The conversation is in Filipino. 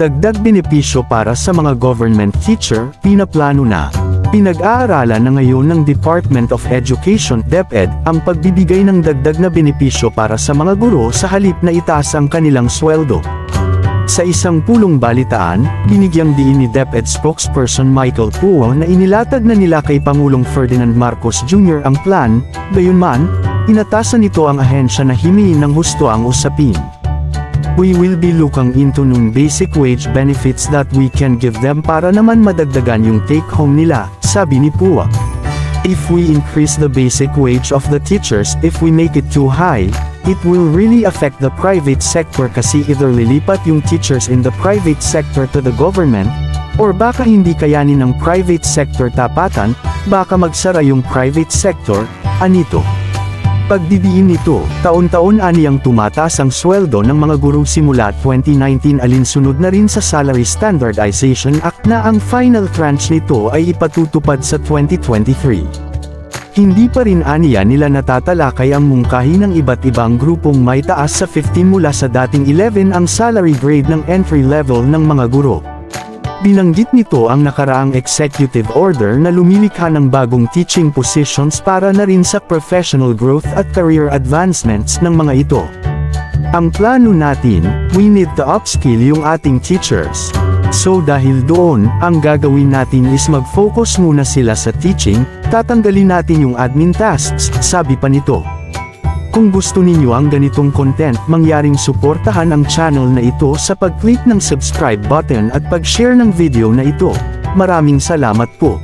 Dagdag benepisyo para sa mga government teacher, pinaplano na. Pinag-aaralan na ngayon ng Department of Education DepEd ang pagbibigay ng dagdag na benepisyo para sa mga guro sa halip na itaas ang kanilang sweldo. Sa isang pulong balitaan, binigyang diin ni DepEd spokesperson Michael Puo na inilatag na nila kay Pangulong Ferdinand Marcos Jr. ang plan, gayunman, inatasan nito ang ahensya na himiin ng husto ang usapin. We will be looking into nun basic wage benefits that we can give them para naman madagdagan yung take-home nila, sabi ni Puwa. If we increase the basic wage of the teachers, if we make it too high, it will really affect the private sector kasi either lilipat yung teachers in the private sector to the government, or baka hindi kayanin ng private sector tapatan, baka magsara yung private sector, anito. Pagdidiin nito, taon-taon aniyang tumataas ang sweldo ng mga guro simula 2019 alinsunod na rin sa Salary Standardization Act na ang final tranche nito ay ipatutupad sa 2023. Hindi pa rin aniya nila natatalakay ang mungkahi ng iba't ibang grupong may taas sa 15 mula sa dating 11 ang salary grade ng entry level ng mga guro. Binanggit nito ang nakaraang executive order na lumilikha ng bagong teaching positions para na rin sa professional growth at career advancements ng mga ito. Ang plano natin, we need to upskill yung ating teachers. So dahil doon, ang gagawin natin is mag-focus muna sila sa teaching, tatanggalin natin yung admin tasks, sabi pa nito. Kung gusto ninyo ang ganitong content, mangyaring suportahan ang channel na ito sa pag-click ng subscribe button at pag-share ng video na ito. Maraming salamat po.